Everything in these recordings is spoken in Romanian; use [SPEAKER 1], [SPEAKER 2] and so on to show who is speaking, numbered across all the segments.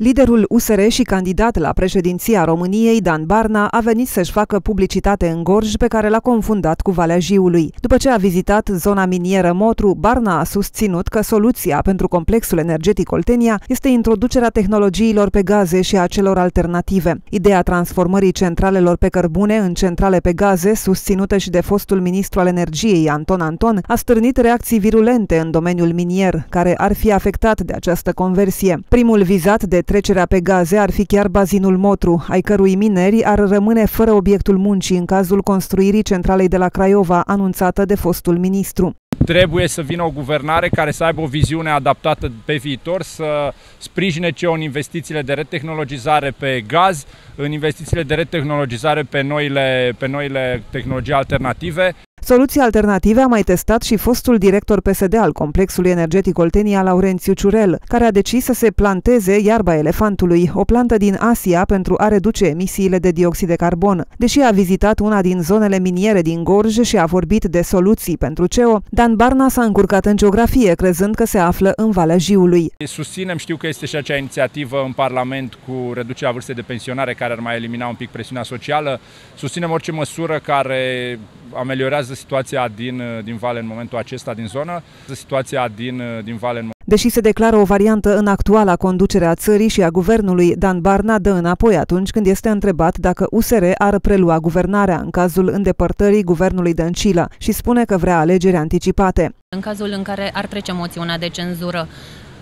[SPEAKER 1] Liderul USR și candidat la președinția României, Dan Barna, a venit să-și facă publicitate în Gorj pe care l-a confundat cu Valea Jiului. După ce a vizitat zona minieră Motru, Barna a susținut că soluția pentru complexul energetic Oltenia este introducerea tehnologiilor pe gaze și a celor alternative. Ideea transformării centralelor pe cărbune în centrale pe gaze, susținută și de fostul ministru al energiei Anton Anton, a stârnit reacții virulente în domeniul minier, care ar fi afectat de această conversie. Primul vizat de trecerea pe gaze ar fi chiar bazinul Motru, ai cărui mineri ar rămâne fără obiectul muncii în cazul construirii centralei de la Craiova, anunțată de fostul ministru.
[SPEAKER 2] Trebuie să vină o guvernare care să aibă o viziune adaptată pe viitor, să sprijine ce în investițiile de retehnologizare pe gaz, în investițiile de retehnologizare pe noile, pe noile tehnologii alternative
[SPEAKER 1] Soluții alternative a mai testat și fostul director PSD al complexului energetic Oltenia, Laurențiu Ciurel, care a decis să se planteze iarba elefantului, o plantă din Asia pentru a reduce emisiile de dioxid de carbon. Deși a vizitat una din zonele miniere din Gorj și a vorbit de soluții pentru CEO, Dan Barna s-a încurcat în geografie, crezând că se află în Valea Jiului.
[SPEAKER 2] Susținem, știu că este și acea inițiativă în Parlament cu reducerea vârstei de pensionare care ar mai elimina un pic presiunea socială. Susținem orice măsură care ameliorează situația din, din vale în momentul acesta din zonă, situația din, din vale în
[SPEAKER 1] Deși se declară o variantă în actuala conducere a țării și a guvernului, Dan Barna dă înapoi atunci când este întrebat dacă USR ar prelua guvernarea în cazul îndepărtării guvernului Dăncilă și spune că vrea alegeri anticipate.
[SPEAKER 3] În cazul în care ar trece moțiunea de cenzură,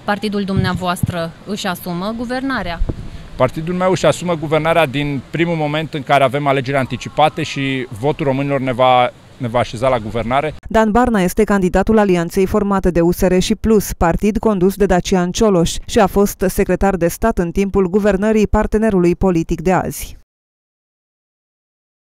[SPEAKER 3] partidul dumneavoastră își asumă guvernarea?
[SPEAKER 2] Partidul meu își asumă guvernarea din primul moment în care avem alegeri anticipate și votul românilor ne va ne va așeza la guvernare.
[SPEAKER 1] Dan Barna este candidatul alianței formate de USR și Plus, partid condus de Dacian Cioloș și a fost secretar de stat în timpul guvernării partenerului politic de azi.